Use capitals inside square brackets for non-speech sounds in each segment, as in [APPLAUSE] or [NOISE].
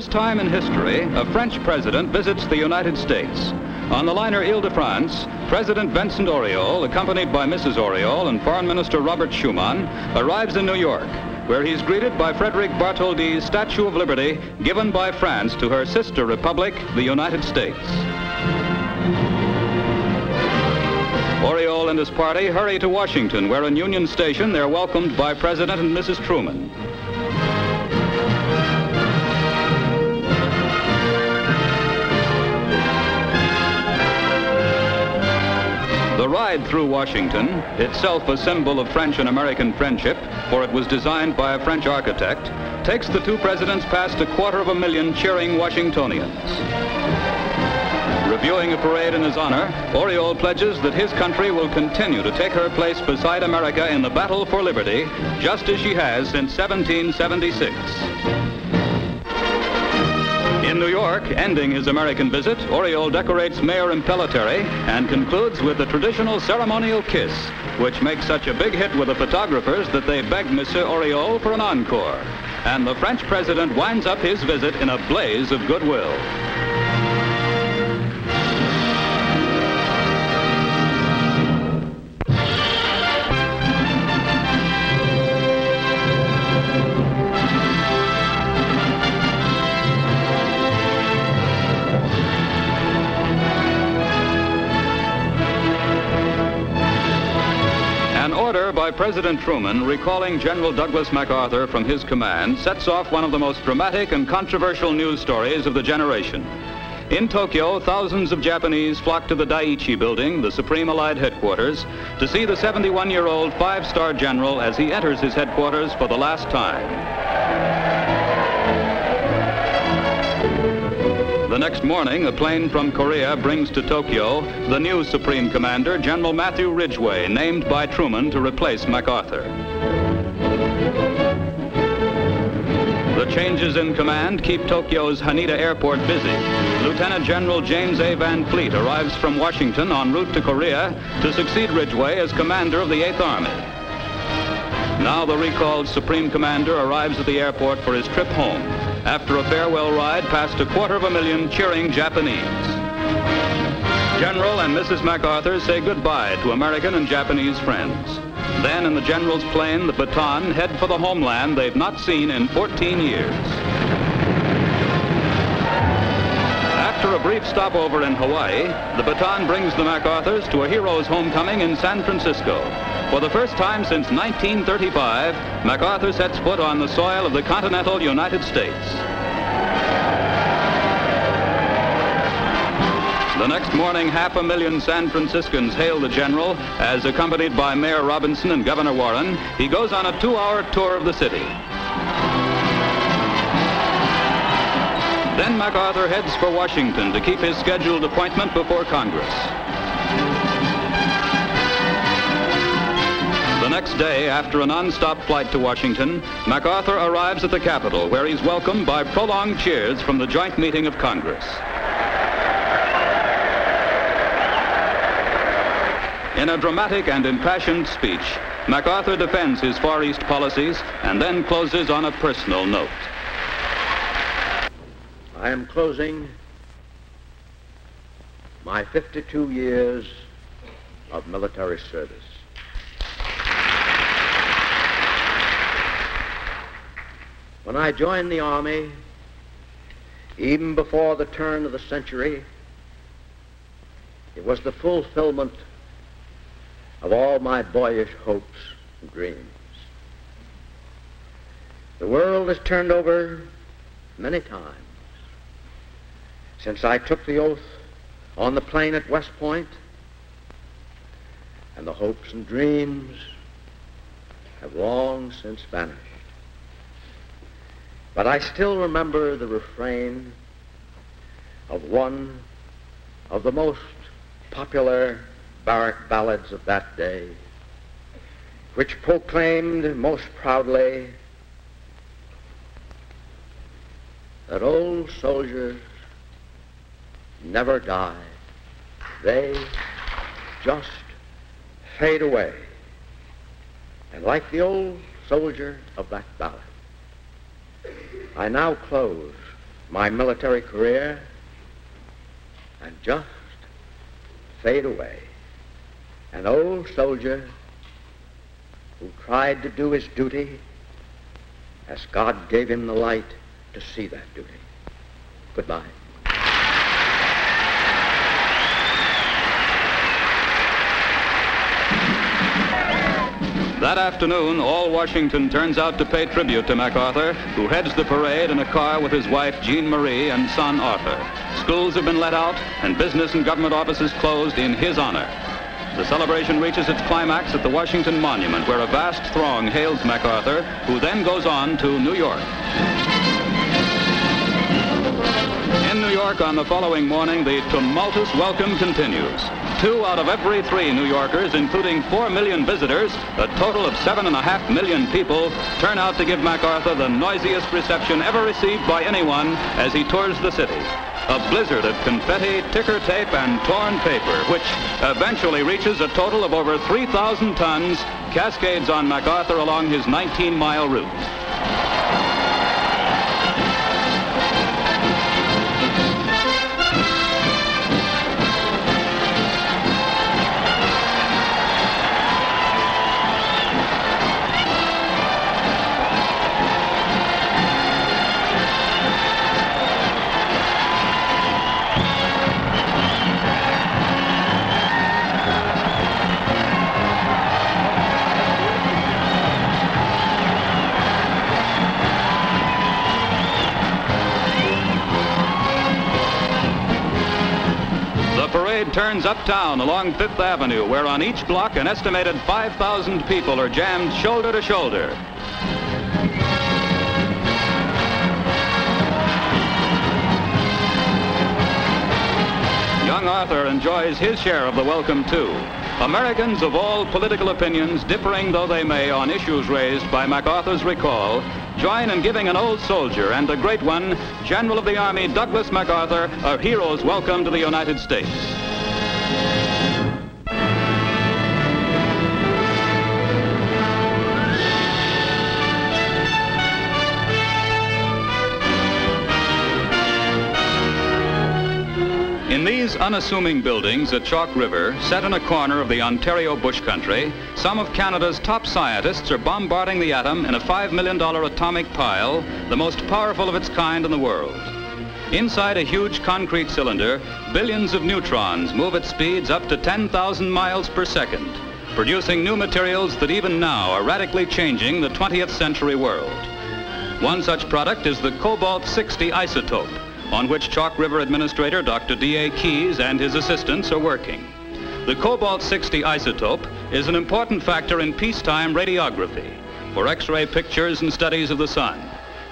First time in history, a French president visits the United States. On the liner Ile-de-France, President Vincent Auriol, accompanied by Mrs. Auriol and Foreign Minister Robert Schuman, arrives in New York, where he's greeted by Frederic Bartholdi's Statue of Liberty, given by France to her sister republic, the United States. Auriol and his party hurry to Washington, where in Union Station they're welcomed by President and Mrs. Truman. Ride through Washington, itself a symbol of French and American friendship, for it was designed by a French architect, takes the two presidents past a quarter of a million cheering Washingtonians. Reviewing a parade in his honor, Auriol pledges that his country will continue to take her place beside America in the battle for liberty, just as she has since 1776. In New York, ending his American visit, Auriol decorates Mayor Impellitteri and concludes with the traditional ceremonial kiss, which makes such a big hit with the photographers that they beg Monsieur Auriol for an encore. And the French president winds up his visit in a blaze of goodwill. Order by President Truman recalling General Douglas MacArthur from his command sets off one of the most dramatic and controversial news stories of the generation. In Tokyo, thousands of Japanese flock to the Daiichi building, the Supreme Allied headquarters, to see the 71-year-old five-star general as he enters his headquarters for the last time. Next morning, a plane from Korea brings to Tokyo the new Supreme Commander, General Matthew Ridgway, named by Truman to replace MacArthur. The changes in command keep Tokyo's Haneda Airport busy. Lieutenant General James A. Van Fleet arrives from Washington en route to Korea to succeed Ridgway as commander of the 8th Army. Now the recalled Supreme Commander arrives at the airport for his trip home after a farewell ride past a quarter of a million cheering Japanese. General and Mrs. MacArthur say goodbye to American and Japanese friends. Then in the General's plane, the Bataan head for the homeland they've not seen in 14 years. After a brief stopover in Hawaii, the Bataan brings the MacArthurs to a hero's homecoming in San Francisco. For the first time since 1935, MacArthur sets foot on the soil of the continental United States. The next morning, half a million San Franciscans hail the general as, accompanied by Mayor Robinson and Governor Warren, he goes on a two-hour tour of the city. Then MacArthur heads for Washington to keep his scheduled appointment before Congress. The next day, after a non-stop flight to Washington, MacArthur arrives at the Capitol, where he's welcomed by prolonged cheers from the joint meeting of Congress. In a dramatic and impassioned speech, MacArthur defends his Far East policies and then closes on a personal note. I am closing my 52 years of military service. When I joined the Army, even before the turn of the century, it was the fulfillment of all my boyish hopes and dreams. The world has turned over many times since I took the oath on the plain at West Point, and the hopes and dreams have long since vanished. But I still remember the refrain of one of the most popular barrack ballads of that day, which proclaimed most proudly that old soldiers never die. They just fade away. And like the old soldier of that ballad, I now close my military career and just fade away. An old soldier who tried to do his duty as God gave him the light to see that duty. Goodbye. That afternoon, all Washington turns out to pay tribute to MacArthur, who heads the parade in a car with his wife, Jean Marie, and son, Arthur. Schools have been let out, and business and government offices closed in his honor. The celebration reaches its climax at the Washington Monument, where a vast throng hails MacArthur, who then goes on to New York. In New York on the following morning, the tumultuous welcome continues. Two out of every three New Yorkers, including four million visitors, a total of seven and a half million people, turn out to give MacArthur the noisiest reception ever received by anyone as he tours the city. A blizzard of confetti, ticker tape, and torn paper, which eventually reaches a total of over 3,000 tons, cascades on MacArthur along his 19-mile route. Turns uptown along Fifth Avenue, where on each block an estimated 5,000 people are jammed shoulder to shoulder. Young Arthur enjoys his share of the welcome, too. Americans of all political opinions, differing though they may on issues raised by MacArthur's recall, join in giving an old soldier and a great one, General of the Army Douglas MacArthur, a hero's welcome to the United States. Unassuming buildings at Chalk River, set in a corner of the Ontario bush country, some of Canada's top scientists are bombarding the atom in a $5 million atomic pile, the most powerful of its kind in the world. Inside a huge concrete cylinder, billions of neutrons move at speeds up to 10,000 miles per second, producing new materials that even now are radically changing the 20th century world. One such product is the cobalt-60 isotope, on which Chalk River Administrator Dr. D.A. Keys and his assistants are working. The cobalt-60 isotope is an important factor in peacetime radiography for X-ray pictures and studies of the sun,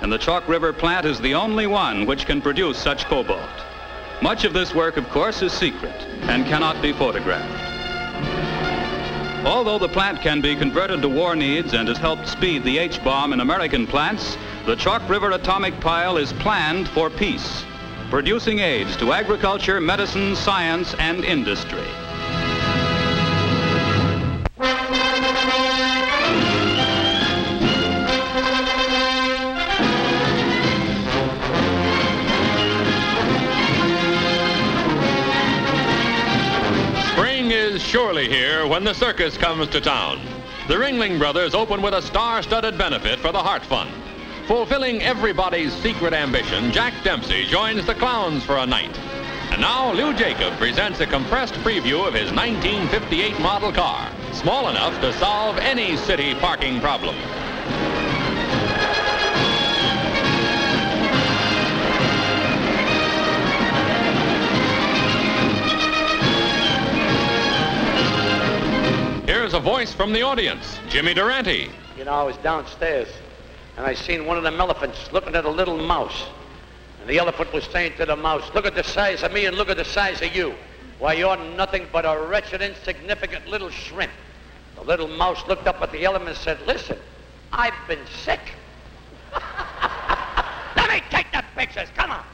and the Chalk River plant is the only one which can produce such cobalt. Much of this work, of course, is secret and cannot be photographed. Although the plant can be converted to war needs and has helped speed the H-bomb in American plants, the Chalk River atomic pile is planned for peace, producing aids to agriculture, medicine, science, and industry. Spring is surely here when the circus comes to town. The Ringling Brothers open with a star-studded benefit for the Heart Fund. Fulfilling everybody's secret ambition, Jack Dempsey joins the clowns for a night. And now Lou Jacob presents a compressed preview of his 1958 model car, small enough to solve any city parking problem. Here's a voice from the audience, Jimmy Durante. You know, I was downstairs and I seen one of them elephants looking at a little mouse. And the elephant was saying to the mouse, look at the size of me and look at the size of you. Why, you're nothing but a wretched, insignificant little shrimp. The little mouse looked up at the elephant and said, listen, I've been sick. [LAUGHS] Let me take the pictures, come on.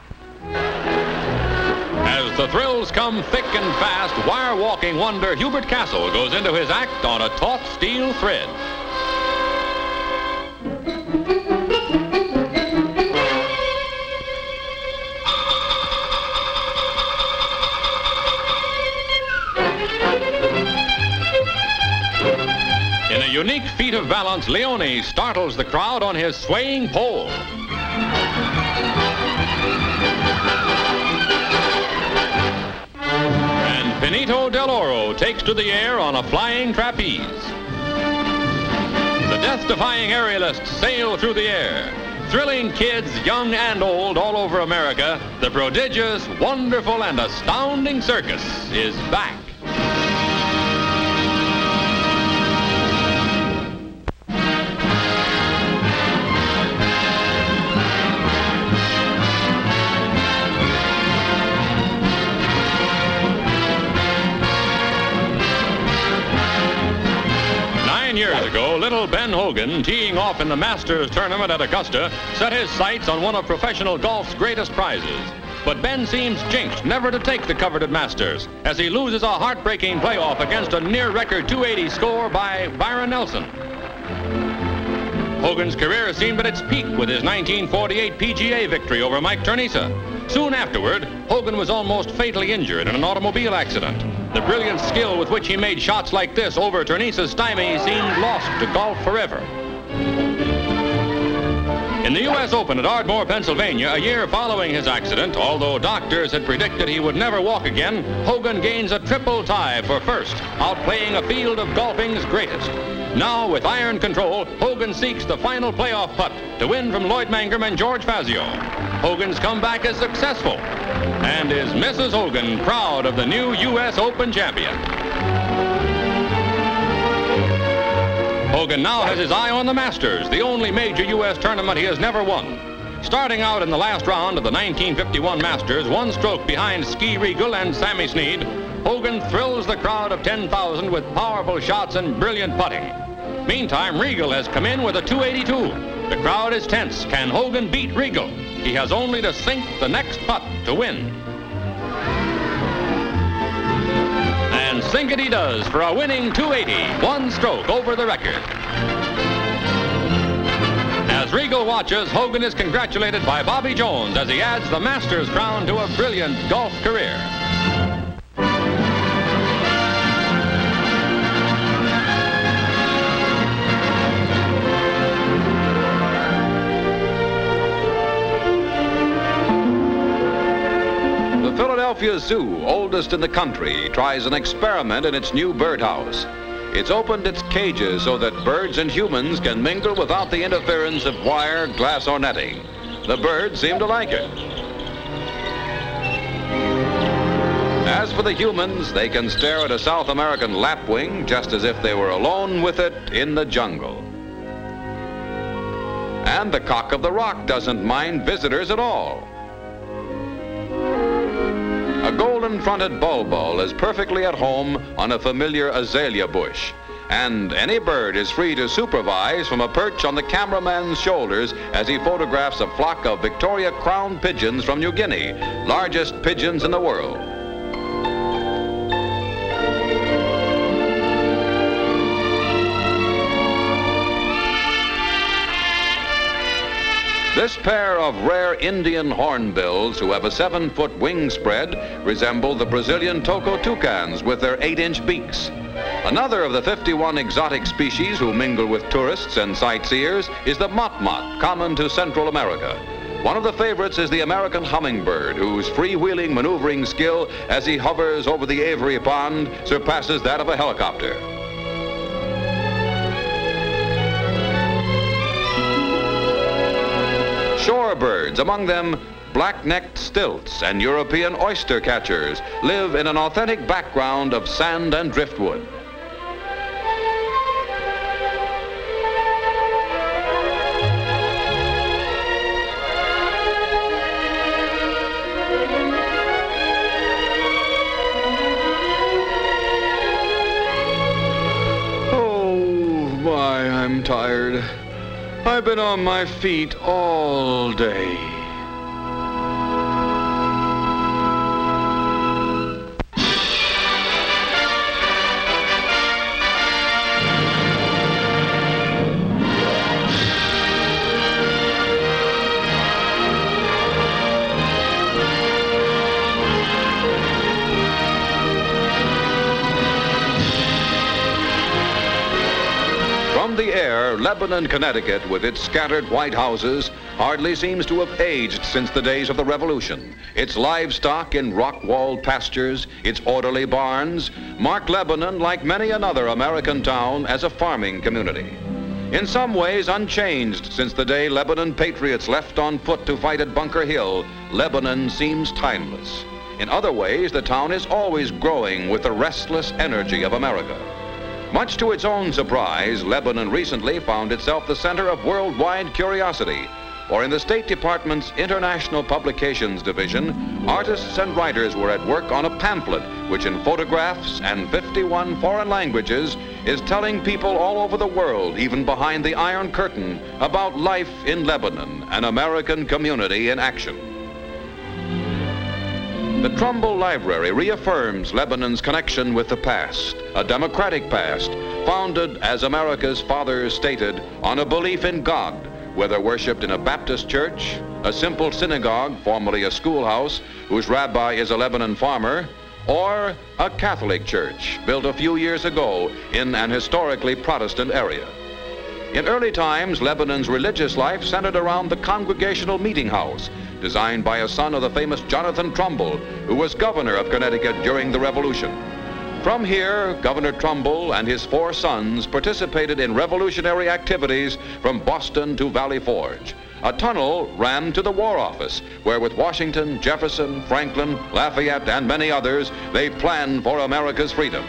As the thrills come thick and fast, wire walking wonder Hubert Castle goes into his act on a taut steel thread. Feat of balance, Leone startles the crowd on his swaying pole. And Benito Del Oro takes to the air on a flying trapeze. The death-defying aerialists sail through the air, thrilling kids, young and old, all over America. The prodigious, wonderful, and astounding circus is back. Ben Hogan, teeing off in the Masters tournament at Augusta, set his sights on one of professional golf's greatest prizes. But Ben seems jinxed never to take the coveted Masters, as he loses a heartbreaking playoff against a near-record 280 score by Byron Nelson. Hogan's career seemed at its peak with his 1948 PGA victory over Mike Turnesa. Soon afterward, Hogan was almost fatally injured in an automobile accident. The brilliant skill with which he made shots like this over Turnesa's stymie seemed lost to golf forever. In the U.S. Open at Ardmore, Pennsylvania, a year following his accident, although doctors had predicted he would never walk again, Hogan gains a triple tie for first, outplaying a field of golfing's greatest. Now, with iron control, Hogan seeks the final playoff putt to win from Lloyd Mangrum and George Fazio. Hogan's comeback is successful. And is Mrs. Hogan proud of the new U.S. Open champion? Hogan now has his eye on the Masters, the only major U.S. tournament he has never won. Starting out in the last round of the 1951 Masters, one stroke behind Skee Riegel and Sammy Snead, Hogan thrills the crowd of 10,000 with powerful shots and brilliant putting. Meantime, Riegel has come in with a 282. The crowd is tense. Can Hogan beat Riegel? He has only to sink the next putt to win. And sink it he does for a winning 280, one stroke over the record. As Riegel watches, Hogan is congratulated by Bobby Jones as he adds the Masters crown to a brilliant golf career. Philadelphia Zoo, oldest in the country, tries an experiment in its new birdhouse. It's opened its cages so that birds and humans can mingle without the interference of wire, glass, or netting. The birds seem to like it. As for the humans, they can stare at a South American lapwing just as if they were alone with it in the jungle. And the cock of the rock doesn't mind visitors at all. Golden-fronted bulbul is perfectly at home on a familiar azalea bush. And any bird is free to supervise from a perch on the cameraman's shoulders as he photographs a flock of Victoria crown pigeons from New Guinea, largest pigeons in the world. This pair of rare Indian hornbills who have a seven-foot wing spread resemble the Brazilian toco toucans with their eight-inch beaks. Another of the 51 exotic species who mingle with tourists and sightseers is the motmot, common to Central America. One of the favorites is the American hummingbird, whose freewheeling maneuvering skill as he hovers over the aviary Pond surpasses that of a helicopter. Shorebirds, among them black-necked stilts and European oyster catchers, live in an authentic background of sand and driftwood. Oh, tired. I've been on my feet all day. Lebanon, Connecticut, with its scattered white houses, hardly seems to have aged since the days of the Revolution. Its livestock in rock-walled pastures, its orderly barns, mark Lebanon, like many another American town, as a farming community. In some ways unchanged since the day Lebanon patriots left on foot to fight at Bunker Hill, Lebanon seems timeless. In other ways, the town is always growing with the restless energy of America. Much to its own surprise, Lebanon recently found itself the center of worldwide curiosity. For in the State Department's International Publications Division, artists and writers were at work on a pamphlet which in photographs and 51 foreign languages is telling people all over the world, even behind the Iron Curtain, about life in Lebanon, an American community in action. The Trumbull Library reaffirms Lebanon's connection with the past, a democratic past, founded, as America's fathers stated, on a belief in God, whether worshipped in a Baptist church, a simple synagogue, formerly a schoolhouse, whose rabbi is a Lebanon farmer, or a Catholic church built a few years ago in an historically Protestant area. In early times, Lebanon's religious life centered around the Congregational Meeting House, designed by a son of the famous Jonathan Trumbull, who was governor of Connecticut during the Revolution. From here, Governor Trumbull and his four sons participated in revolutionary activities from Boston to Valley Forge. A tunnel ran to the War Office, where with Washington, Jefferson, Franklin, Lafayette, and many others, they planned for America's freedom.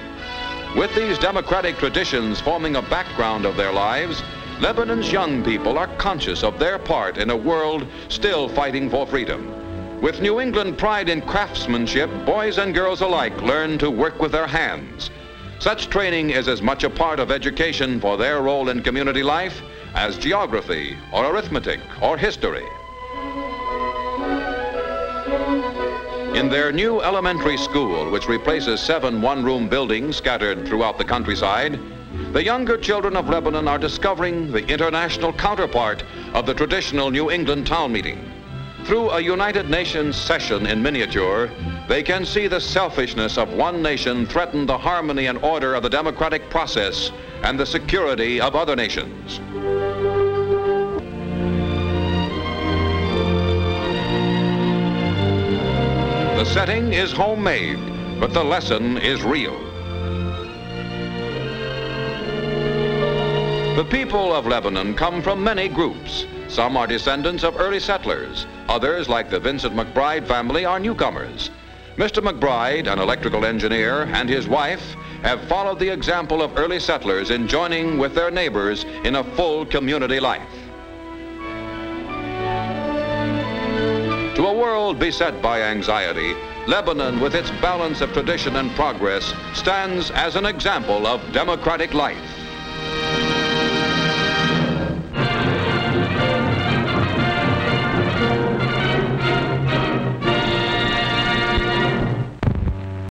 With these democratic traditions forming a background of their lives, Lebanon's young people are conscious of their part in a world still fighting for freedom. With New England pride in craftsmanship, boys and girls alike learn to work with their hands. Such training is as much a part of education for their role in community life as geography or arithmetic or history. In their new elementary school, which replaces seven one-room buildings scattered throughout the countryside, the younger children of Lebanon are discovering the international counterpart of the traditional New England town meeting. Through a United Nations session in miniature, they can see the selfishness of one nation threaten the harmony and order of the democratic process and the security of other nations. The setting is homemade, but the lesson is real. The people of Lebanon come from many groups. Some are descendants of early settlers. Others, like the Vincent McBride family, are newcomers. Mr. McBride, an electrical engineer, and his wife have followed the example of early settlers in joining with their neighbors in a full community life. To a world beset by anxiety, Lebanon, with its balance of tradition and progress, stands as an example of democratic life.